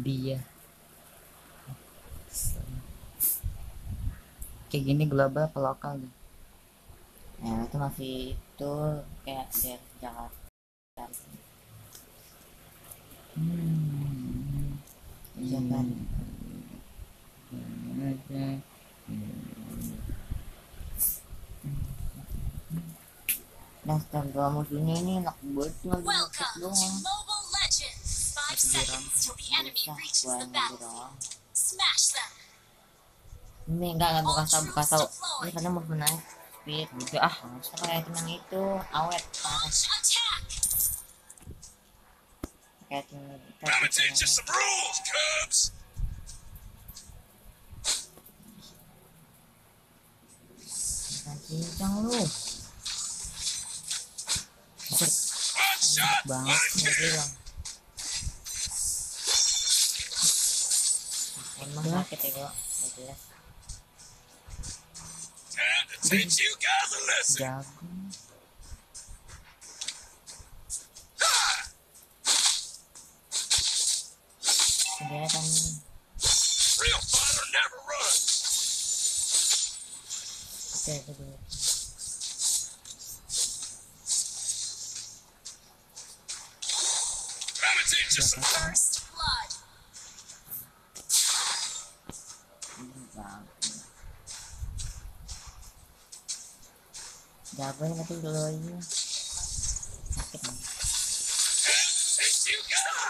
dia. Kayak gini global ke lokal nih nah itu masih itu kayak dari Jakarta. Hmm. iya kan? Nah, sekarang dua musuhnya ini enak banget to doang. Mobile Legends. Five seconds till the enemy reaches the battlefield. Smash them. Ini enggak enggak bukan tau bukan tau. Ini karena mau naik speed gitu ah usah pakai item yang itu awet parah pakai item Cubs. cincang lu shot, banget one nggak kill. bilang emang sakit ya kok nggak Time to teach you guys a lesson. kelihatan Real fighter never runs. First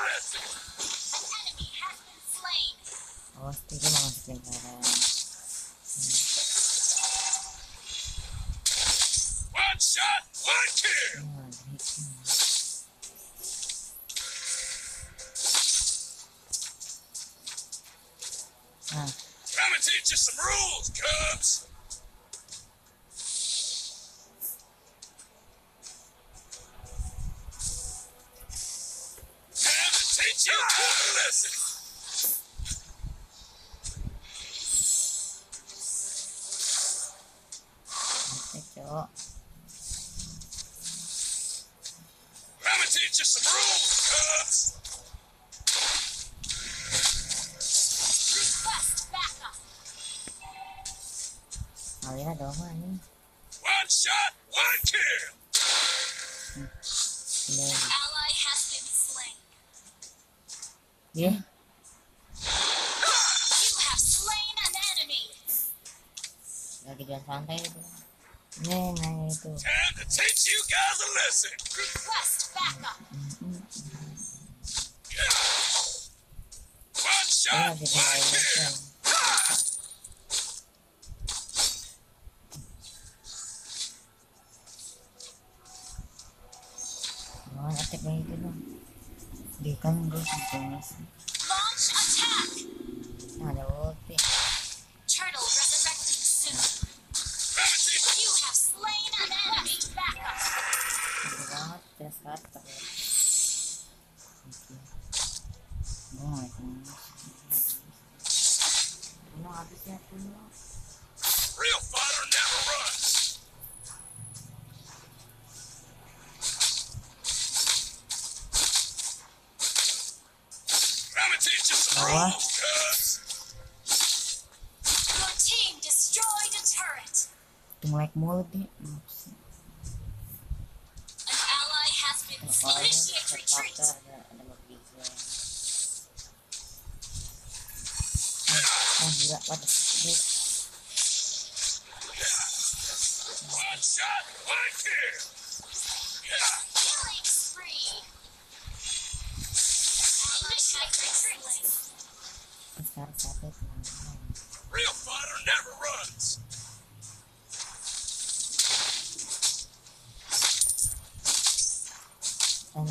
lesson. Enemy has been slain. awas tuh dia mau masuk lingkaran One shot, one kill. ini ada hitnya nah I'ma teach you some rules, Cubs. Kalian ada apa nih One shot, one kill. ini Ally has been slain. ya You have slain an enemy. lagi jalan santai itu nih nah itu Time to teach you guys a lesson. Request backup. One shot, one kill. Jelas Launch attack. Nah ada ulti Turtle resurrecting soon. You have slain an enemy. Backup. Gede banget jelas banget pakai Oke Gue gak bisa Ini habis ya punya Real fighter teach you some Bawah. rules, Cubs. Your team destroyed a turret. Itu melek mulu dia Maksud An ally has been initiate retreat. terpaksa ada ada mobil gila what the fuck One shot, one kill. Killing spree. Initiate retreat. Real fighter never runs. One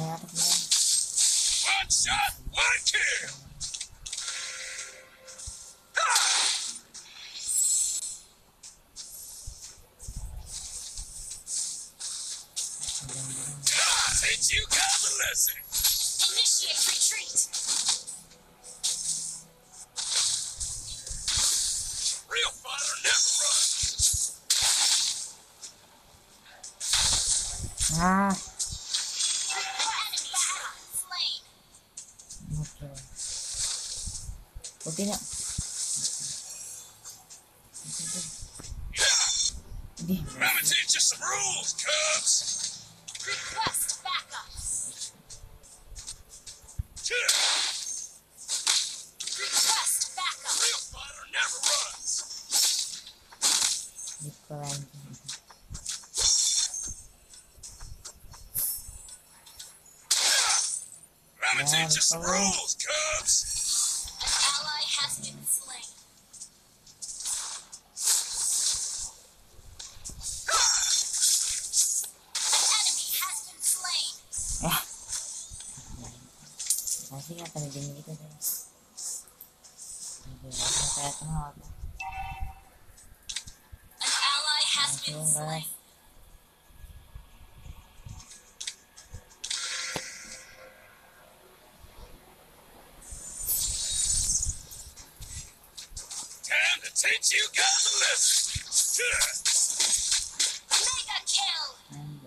shot, one kill. Ah, teach you guys a lesson. Initiate retreat. Ah. Oke Ulti na. Teach some rules, Cubs. Request backup. Hindi ko lang. Let me Yeah, teach you some come on. rules, Cubs. An ally has been slain. An enemy has been slain. Ah. Kasi nga, tanda din dito. Hindi, wala na kaya tumawag. An ally has slain. Time to teach you guys a lesson. Mega kill. And,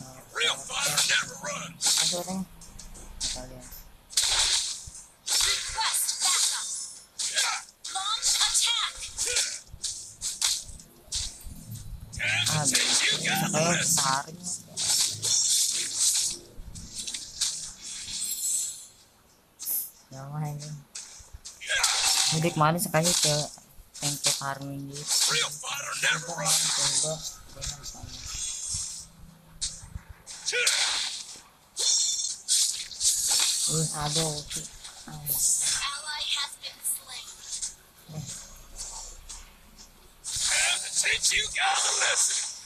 uh, Real fighter never runs. Never runs. Tumbo. Ganyan pa yun. Uy, ado ko. Ay, Ally has been slain. Time to teach you guys a lesson.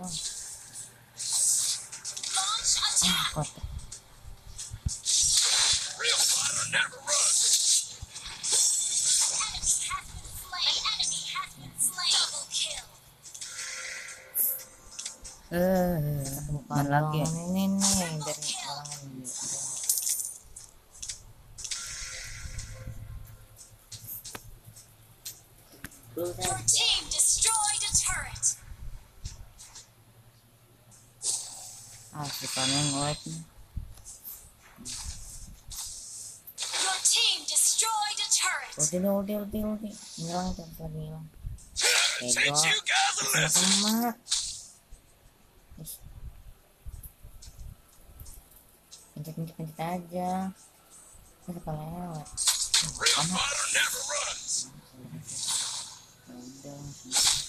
oh, ah Eh, bukan lagi. Ini nih dari orang ini. Ah, si panen ngolek nih. Your team destroyed a turret. Ulti deh, ulti, ulti, ulti. Hilang tuh, tadi hilang. Time to teach you guys a lesson. Semangat. Terus. Pencet, pencet, pencet aja. Ini kepala lewat. Real fighter never runs. Udah.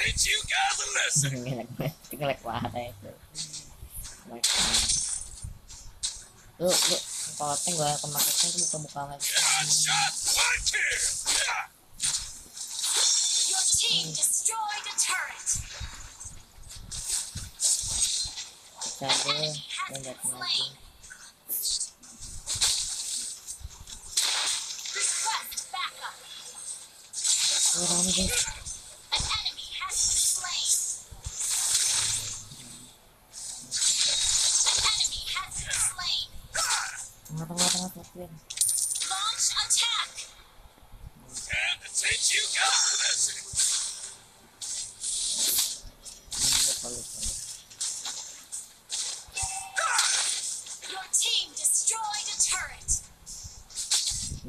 teach you guys a lesson. Ngelek banget. Lu, lu, poteng gue kemarin tuh buka-buka lagi. Headshot, one kill. Your team destroyed a turret. Gue liat lagi. Request backup.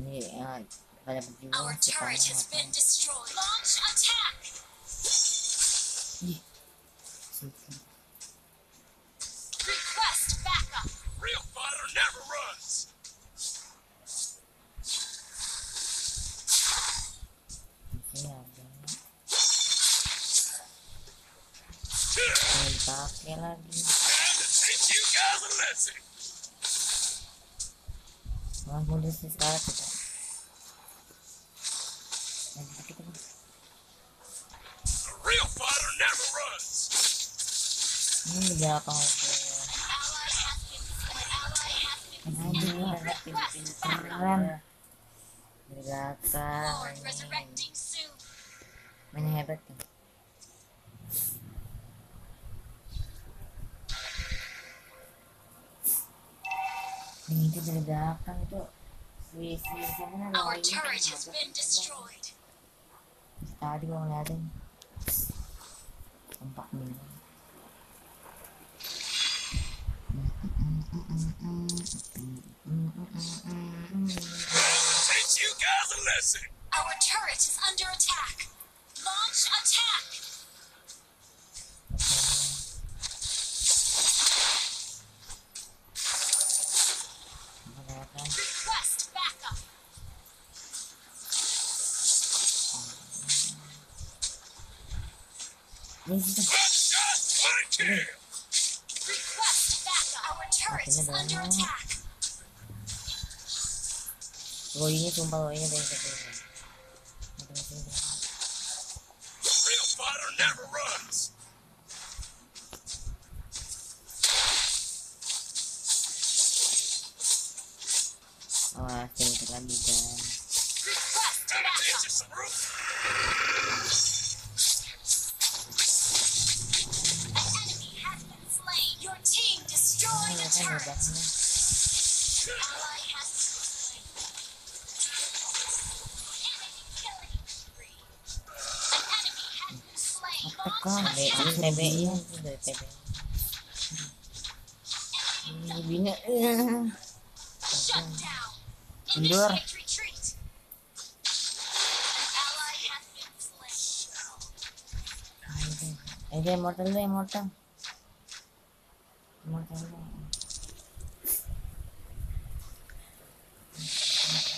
Hindi, kaya pag Our turret has been destroyed. Launch attack. Request backup. Real fighter never runs. Kaya, Time may pake lagi. to teach you guys pinipintaran. Bigla ka. Lord resurrecting soon. May nahebat eh. Hindi talaga ka ito. Si, si, si, ano na, Our laway mo. turret has been destroyed. Tadi ko natin. Tampak mo Teach you guys a lesson. Our turret is under attack. Launch attack. Request backup. One shot, one kill. Backup. Our turret is under attack. Gawin niya, sumpah gawin niya dahil sa. Real fighter never runs. Attack. tebe yan? Hindi, tebe. Hindi na. Shut down. Mundur. Initiate retreat. An ally has been slain. Ay, di, immortal na, immortal. Immortal na. Mundur. Initiate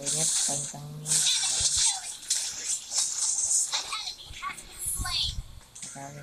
Ingat, pantang niya. Killing spree. An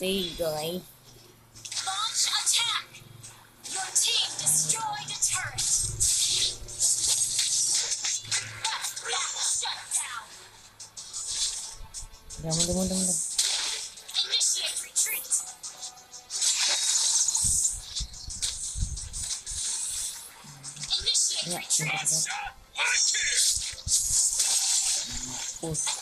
legally. Launch attack! Your team destroyed a turret. Shut down. Down, down. Initiate retreat. Initiate retreat. What a!